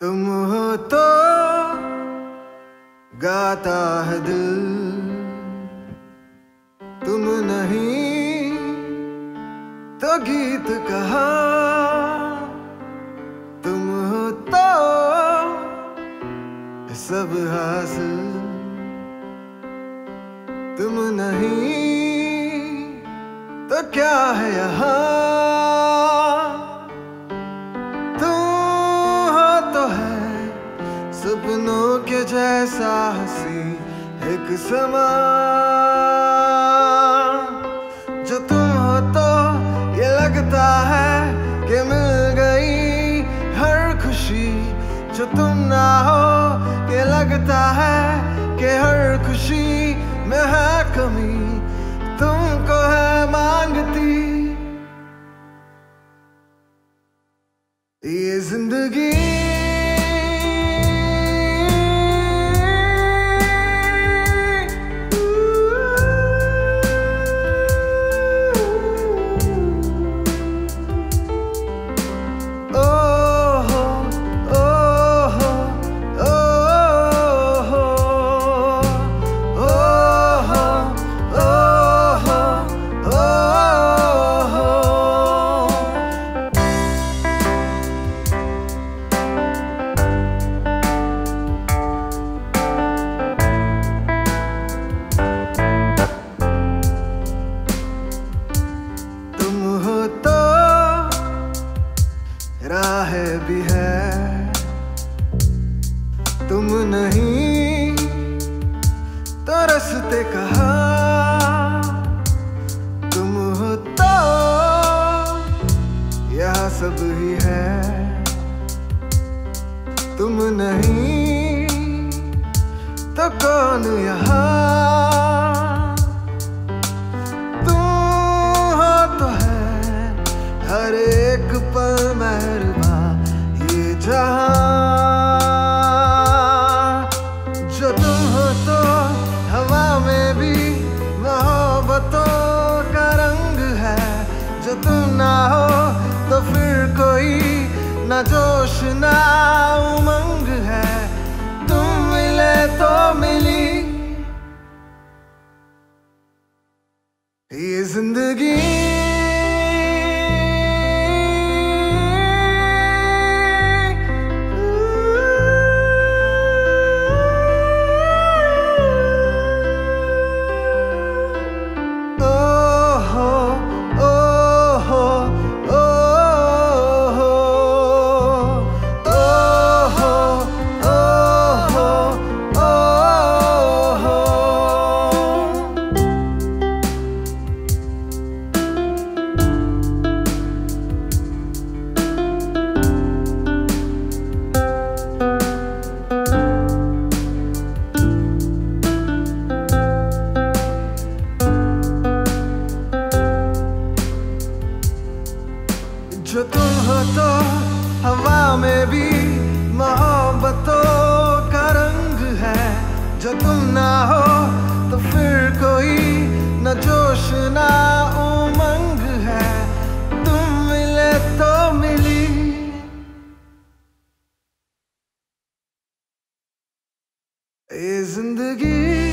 तुम हो तो गाता है दिल। तुम नहीं तो गीत कहा। तुम हो तो सब हासिल। तुम नहीं तो क्या है यहाँ? सपनों के जैसा हँसी, एक समा। जो तुम हो तो ये लगता है कि मिल गई हर खुशी। जो तुम ना हो, ये लगता है कि हर खुशी में है कमी। तुमको है मांगती। ये ज़िंदगी तो राह भी है। तुम नहीं तो रस्ते कहा। तुम हो तो यह सब ही है। तुम नहीं तो कौन यहाँ। एक पल मेहरबा ये जहाँ। जो तुम हो तो हवा में भी मोहब्बतों का रंग है। जो तुम ना हो तो फिर कोई ना जोश ना उमंग है। तुम मिले तो मिली। ये ज़िंदगी जो तुम हो तो हवा में भी मोहब्बतों का रंग है। जो तुम ना हो तो फिर कोई न जोश ना उमंग है। तुम मिले तो मिली। ये ज़िंदगी